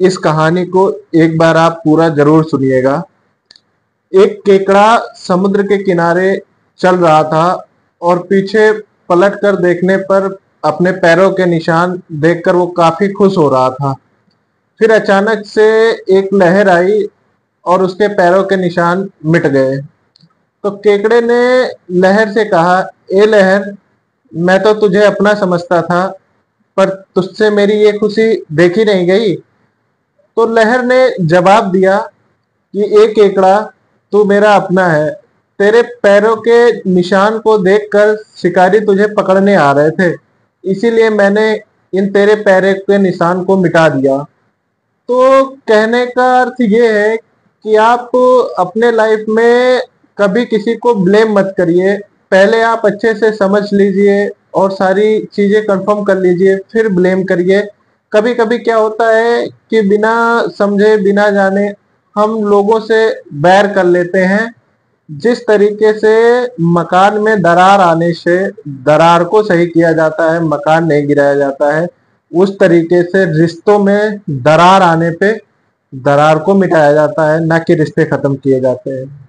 इस कहानी को एक बार आप पूरा ज़रूर सुनिएगा। एक केकड़ा समुद्र के किनारे चल रहा था और पीछे पलट कर देखने पर अपने पैरों के निशान देखकर वो काफ़ी खुश हो रहा था। फिर अचानक से एक लहर आई और उसके पैरों के निशान मिट गए। तो केकड़े ने लहर से कहा, ए लहर, मैं तो तुझे अपना समझता था, पर तुझसे मेरी ये खुशी देखी नहीं गई। तो लहर ने जवाब दिया कि एक केकड़ा तू मेरा अपना है। तेरे पैरों के निशान को देखकर शिकारी तुझे पकड़ने आ रहे थे। इसीलिए मैंने इन तेरे पैरे के निशान को मिटा दिया। तो कहने का अर्थ ये है कि आप अपने लाइफ में कभी किसी को ब्लेम मत करिए। पहले आप अच्छे से समझ लीजिए और सारी चीज़ें कंफर्म कर लीजिए, फिर ब्लेम करिए। कभी कभी क्या होता है कि बिना समझे, बिना जाने हम लोगों से बैर कर लेते हैं। जिस तरीके से मकान में दरार आने से दरार को सही किया जाता है, मकान नहीं गिराया जाता है, उस तरीके से रिश्तों में दरार आने पे दरार को मिटाया जाता है, ना कि रिश्ते खत्म किए जाते हैं।